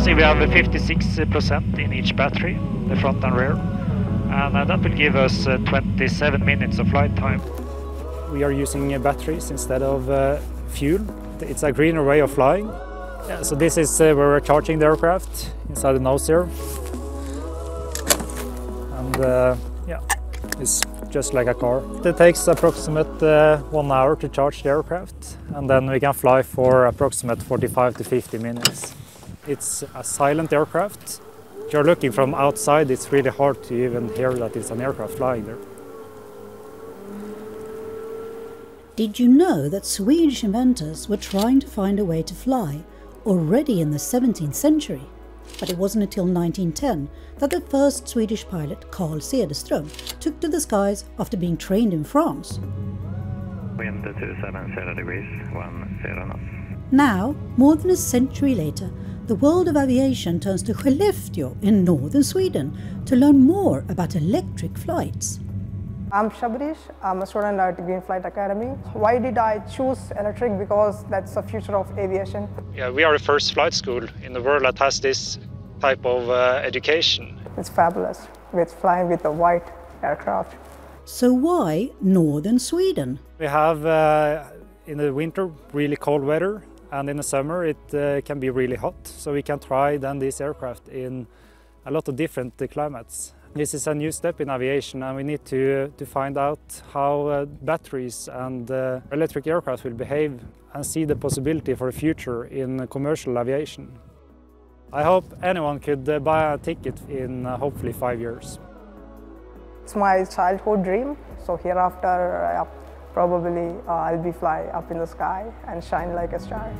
can see we have 56% in each battery, the front and rear. And uh, that will give us uh, 27 minutes of flight time. We are using uh, batteries instead of fuel. It's a greener way of flying. Yeah, so this is where we're charging the aircraft inside the nose here. And uh, yeah, it's just like a car. It takes approximate uh, one hour to charge the aircraft and then we can fly for approximate 45 to 50 minutes. It's a silent aircraft. If you're looking from outside, it's really hard to even hear that it's an aircraft flying there. Did you know that Swedish inventors were trying to find a way to fly already in the 17th century? But it wasn't until 1910 that the first Swedish pilot, Carl Cederström, took to the skies after being trained in France. Wind 27 degrees, 10 knots. Now, more than a century later, the world of aviation turns to Skellefteå in northern Sweden to learn more about electric flights. I'm Shabarish. I'm a student at Green Flight Academy. Why did I choose electric? Because that's the future of aviation. Yeah, we are the first flight school in the world that has this type of uh, education. It's fabulous with flying with a white aircraft. So why northern Sweden? We have uh, in the winter really cold weather and in the summer it uh, can be really hot. So we can try then this aircraft in a lot of different uh, climates. This is a new step in aviation and we need to, to find out how uh, batteries and uh, electric aircraft will behave and see the possibility for the future in commercial aviation. I hope anyone could uh, buy a ticket in uh, hopefully five years. It's my childhood dream. So hereafter, uh, probably uh, I'll be fly up in the sky and shine like a star.